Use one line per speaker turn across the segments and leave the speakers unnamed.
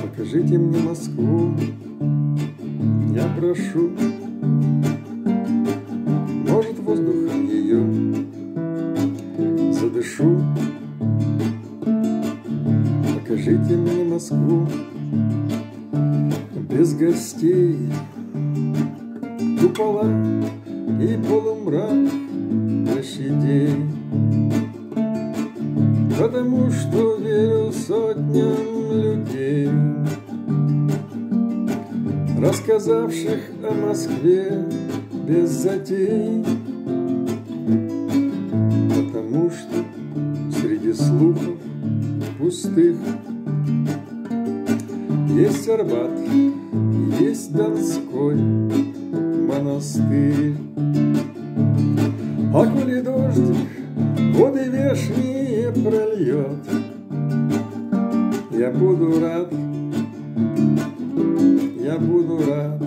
Покажите мне Москву, я прошу. Может, воздухом ее задышу. Покажите мне Москву без гостей, купола и полумрак площадей. Потому что верю сотням людей, Рассказавших о Москве без затей. Потому что среди слухов пустых Есть Арбат, есть Донской монастырь. А коли дождик Я буду рад, я буду рад.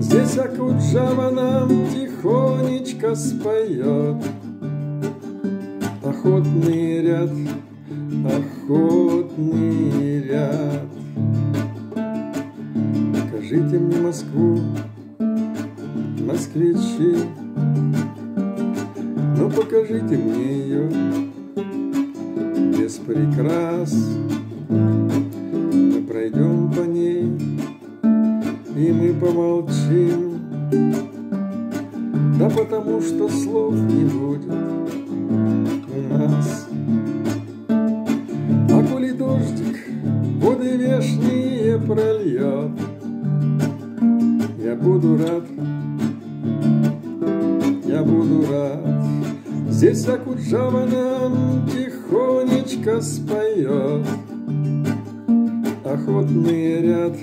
Здесь Акуджава нам тихонечко споет. Охотный ряд, охотный ряд. Покажите мне Москву, москвичи, но покажите мне ее без прикрас. И мы помолчим, да потому что слов не будет у нас. А коли дождик воды вешние прольет, я буду рад, я буду рад. Здесь Акуджава нам тихонечко споет. Охотный ряд,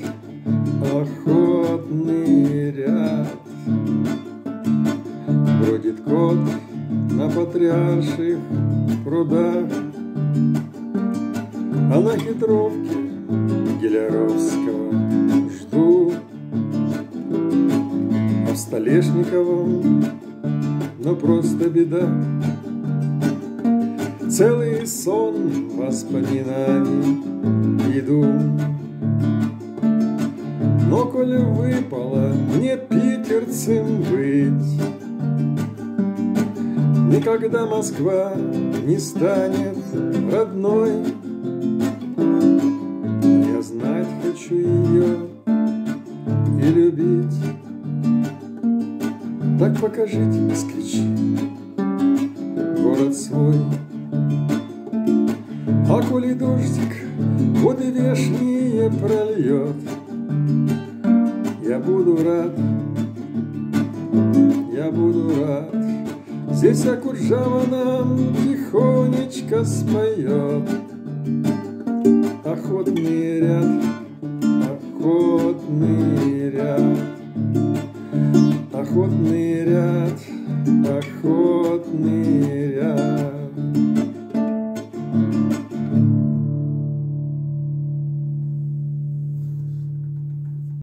охотный ряд. Бродит кот на патриарших прудах, А на хитровке Геляровского жду. А в Столешниковом, но просто беда, Целый сон воспоминаний иду. Но коли выпало мне питерцем быть, Никогда Москва не станет родной. Я знать хочу ее и любить. Так покажите, москвичи, город свой. А коли дождик воды вешние прольет, я буду рад, я буду рад. Здесь Акуджава нам тихонечко споет. Охотный ряд, охотный ряд, охотный ряд, охотный ряд.